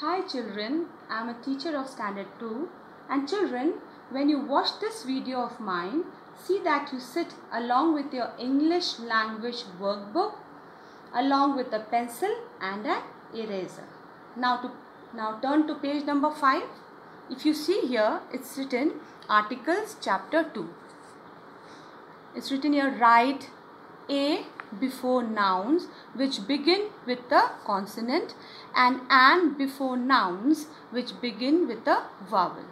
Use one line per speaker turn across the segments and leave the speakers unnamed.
Hi children, I am a teacher of standard 2 and children when you watch this video of mine see that you sit along with your English language workbook along with a pencil and an eraser. Now to now turn to page number 5. If you see here it's written articles chapter 2. It's written here write a before nouns which begin with the consonant and an before nouns which begin with the vowel.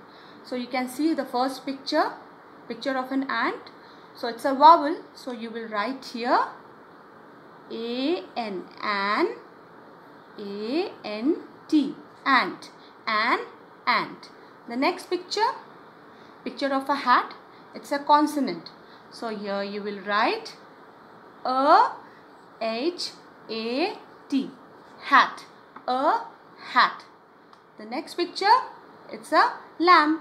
So you can see the first picture, picture of an ant. So it's a vowel. So you will write here A N an A N T ant an ant. The next picture, picture of a hat. It's a consonant. So here you will write a H A T. Hat. A hat. The next picture it's a lamb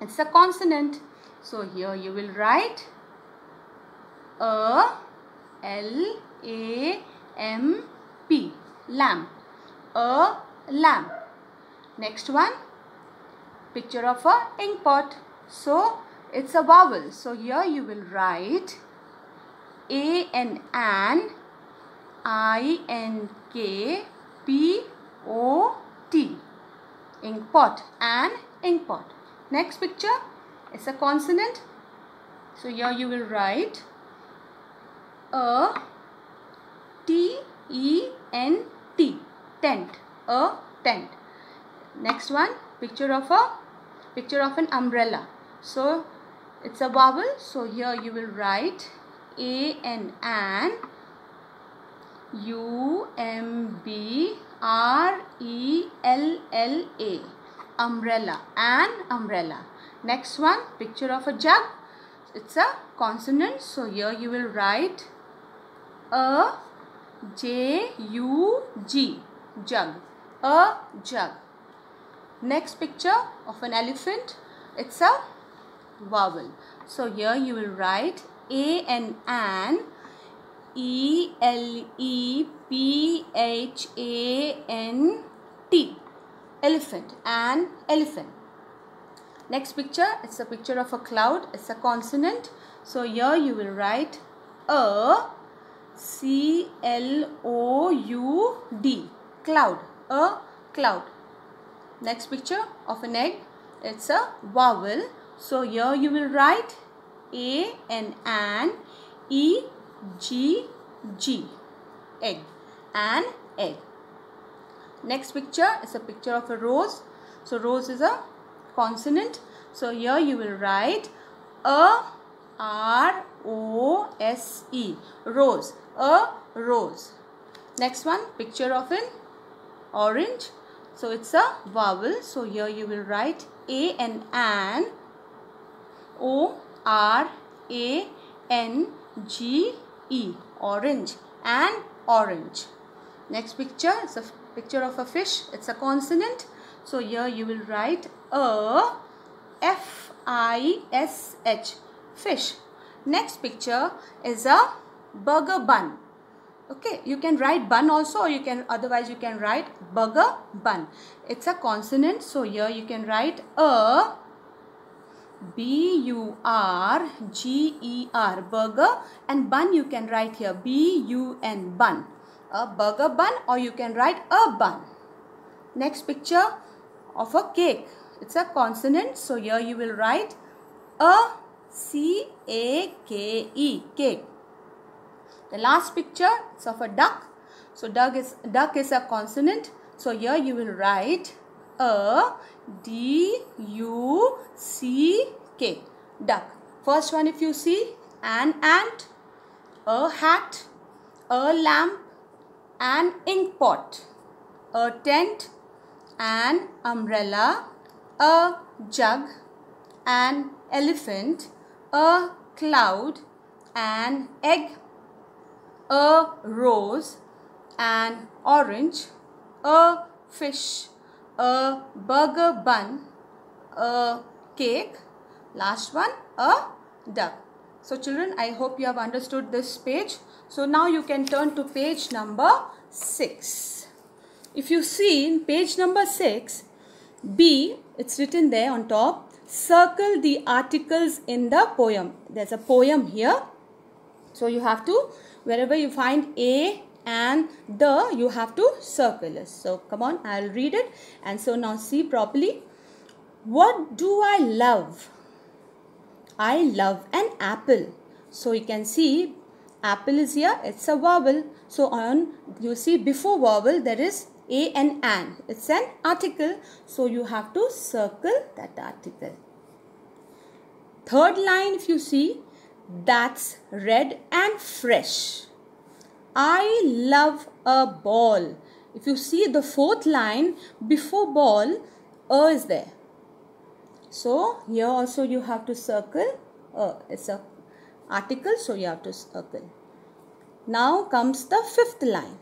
it's a consonant. So here you will write a L A M P. Lamp. A lamp. Next one. Picture of a ink pot. So it's a vowel. So here you will write a N an I N K P O T. Ink pot an ink pot. Next picture is a consonant. So here you will write a T E N T tent. A tent. Next one picture of a picture of an umbrella. So it's a vowel. So here you will write a N U M B R E L L A. Umbrella an umbrella. Next one picture of a jug. It's a consonant so here you will write a J U G jug. A jug. Next picture of an elephant. It's a vowel. So here you will write a and an E L E P H A N T. Elephant an elephant. Next picture it's a picture of a cloud it's a consonant. So here you will write a C L O U D. Cloud a cloud. Next picture of an egg it's a vowel. So here you will write a and an E G G. Egg an egg. Next picture is a picture of a rose. So rose is a consonant. So here you will write a R O S E. Rose. A rose. Next one picture of an orange. So it's a vowel. So here you will write a and an o r a n g e orange and orange. Next picture is a picture of a fish. It's a consonant. So here you will write a f i s h fish. Next picture is a burger bun. Okay you can write bun also or you can otherwise you can write burger bun. It's a consonant so here you can write a B U R G E R burger and bun you can write here. B U N bun. A burger bun or you can write a bun. Next picture of a cake. It's a consonant so here you will write a C A K E cake. The last picture is of a duck. So duck is duck is a consonant. So here you will write a D U C K duck. First one if you see an ant, a hat, a lamp, an ink pot, a tent, an umbrella, a jug, an elephant, a cloud, an egg, a rose, an orange, a fish, a burger bun, a cake, last one a duck. So children I hope you have understood this page. So now you can turn to page number 6. if you see in page number 6, B, it's written there on top, circle the articles in the poem. There's a poem here. So you have to, wherever you find A and the, you have to circle it. So come on, I'll read it. And so now see properly. What do I love? I love an apple. So you can see apple is here, it's a vowel. So on, you see before vowel there is a and an. It's an article. So you have to circle that article. Third line if you see, that's red and fresh. I love a ball. If you see the fourth line, before ball, a is there. So here also you have to circle, uh, it's a article so you have to circle. Now comes the fifth line.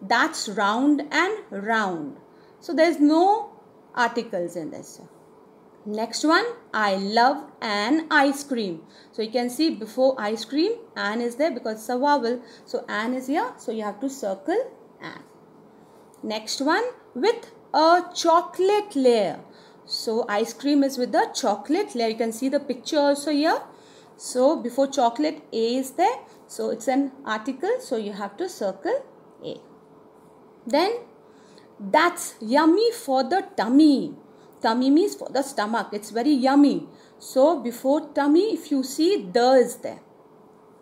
That's round and round. So there is no articles in this. Next one, I love an ice cream. So you can see before ice cream, an is there because it's a vowel. So an is here. So you have to circle an. Next one, with a chocolate layer. So ice cream is with the chocolate layer. You can see the picture also here. So before chocolate, A is there. So it's an article. So you have to circle A. Then that's yummy for the tummy tummy means for the stomach. It's very yummy. So before tummy, if you see the is there.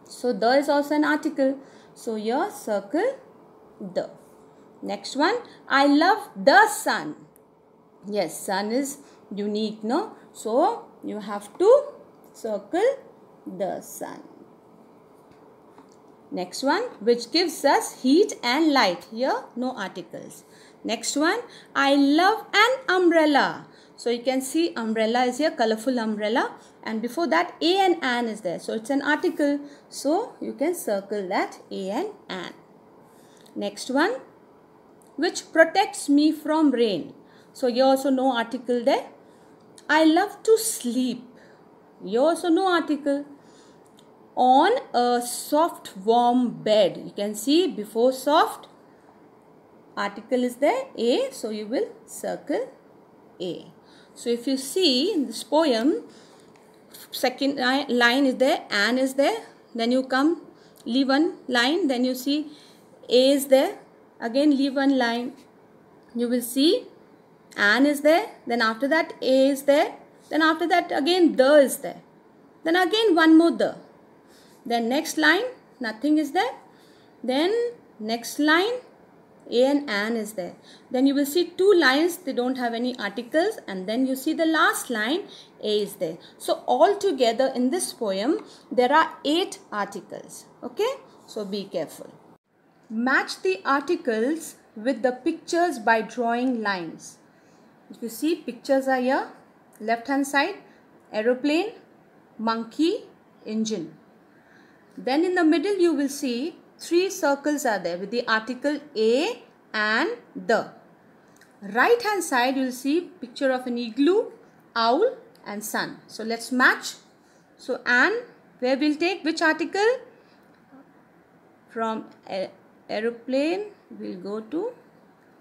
So the is also an article. So here circle the. Next one, I love the sun. Yes, sun is unique, no? So you have to circle the sun. Next one, which gives us heat and light. Here, no articles. Next one, I love an umbrella. So you can see umbrella is here, colorful umbrella. And before that, a and an is there. So it's an article. So you can circle that a and an. Next one, which protects me from rain. So you also no article there. I love to sleep. You also no article. On a soft warm bed. You can see before soft article is there A. So you will circle A. So if you see this poem, second line is there, an is there, then you come, leave one line, then you see A is there, again leave one line, you will see an is there, then after that A is there, then after that again the is there, then again one more the, then next line nothing is there, then next line a and an is there. Then you will see two lines, they don't have any articles and then you see the last line, A is there. So all together in this poem, there are eight articles. Okay, so be careful. Match the articles with the pictures by drawing lines. If you see pictures are here, left hand side, aeroplane, monkey, engine. Then in the middle you will see three circles are there with the article A and the. Right hand side you will see picture of an igloo, owl and sun. So let's match. So and where we'll take which article? From aeroplane we'll go to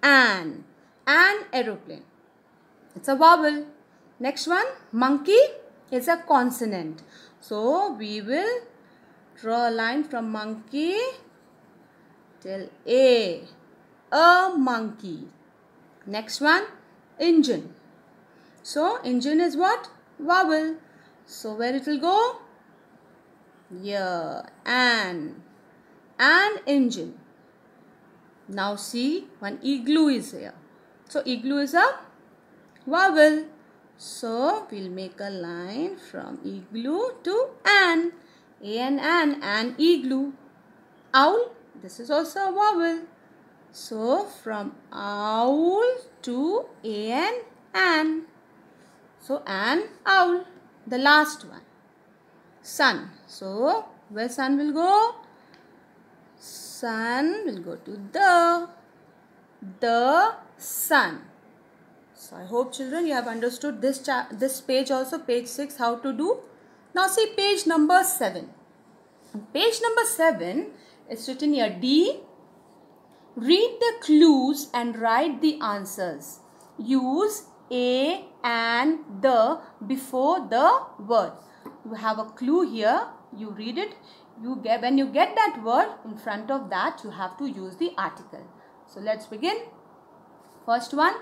an. An aeroplane. It's a vowel. Next one monkey is a consonant. So we will draw a line from monkey Till A. A monkey. Next one, engine. So, engine is what? Vowel. So, where it will go? Yeah, an. An engine. Now see, one igloo is here. So, igloo is a vowel. So, we'll make a line from igloo to an. A and an, an igloo. Owl this is also a vowel. So from owl to an an. So an owl. The last one. Sun. So where sun will go? Sun will go to the. The sun. So I hope children you have understood this this page also page 6 how to do. Now see page number 7. page number 7 it's written here D. Read the clues and write the answers. Use a and the before the word. You have a clue here. You read it. You get when you get that word in front of that you have to use the article. So let's begin. First one,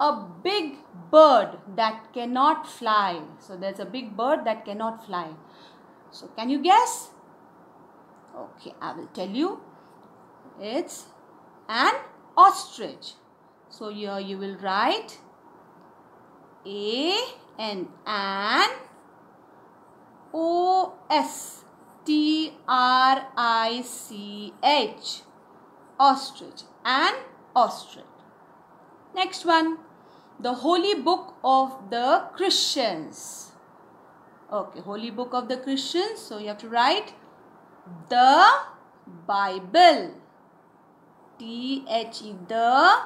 a big bird that cannot fly. So there's a big bird that cannot fly. So can you guess? Okay, I will tell you. It's an ostrich. So here you will write A and an O S T R I C H ostrich an ostrich. Next one the holy book of the Christians. Okay, holy book of the Christians. So you have to write the Bible. T H E the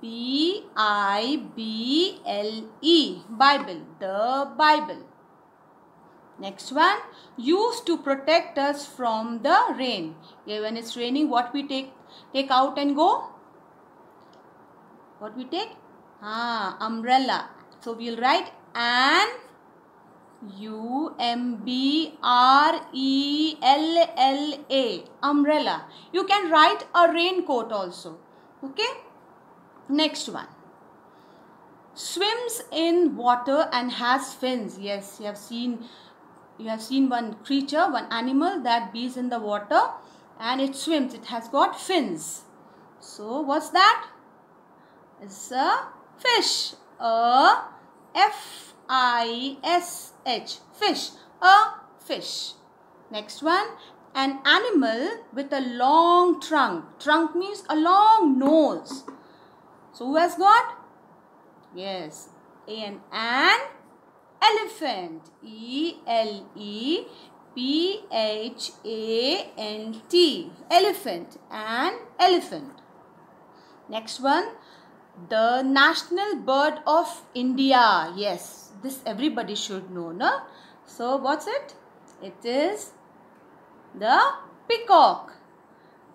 B I B L E. Bible. The Bible. Next one. Used to protect us from the rain. Yeah, when it's raining what we take? Take out and go? What we take? Ah umbrella. So we'll write an U M B R E L L A umbrella. You can write a raincoat also. Okay. Next one. Swims in water and has fins. Yes, you have seen you have seen one creature, one animal that bees in the water and it swims. It has got fins. So what's that? It's a fish. A F I S H. Fish. A fish. Next one. An animal with a long trunk. Trunk means a long nose. So who has got? Yes. An an elephant. E l e p h a n t. Elephant. An elephant. Next one. The national bird of india. Yes this everybody should know no so what's it? It is the peacock.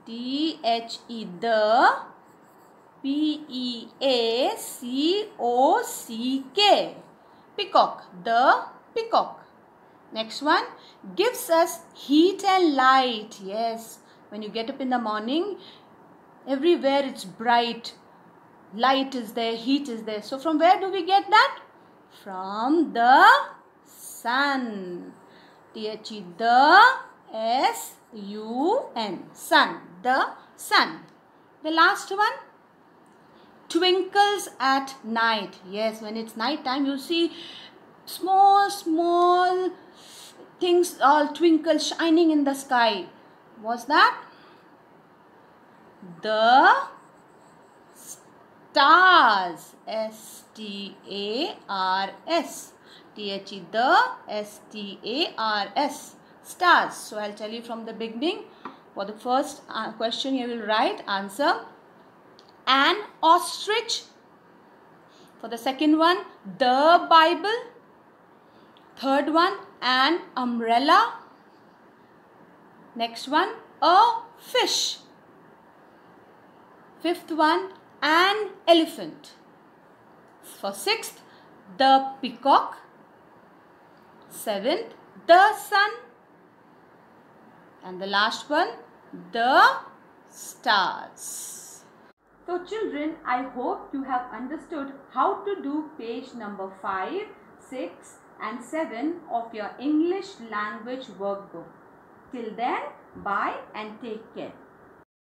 T h e the p e a c o c k. Peacock the peacock. Next one gives us heat and light. Yes when you get up in the morning everywhere it's bright. Light is there heat is there. So from where do we get that from the sun. T-H-E, the S-U-N, sun, the sun. The last one, twinkles at night. Yes, when it's night time, you see small, small things all twinkle shining in the sky. What's that? The stars. S T A R S. T H E the S T A R S. Stars. So I'll tell you from the beginning. For the first uh, question you will write answer an ostrich. For the second one the Bible. Third one an umbrella. Next one a fish. Fifth one an elephant. For sixth, the peacock. Seventh, the sun. And the last one, the stars. So children, I hope you have understood how to do page number 5, 6 and 7 of your English language workbook. Till then, bye and take care.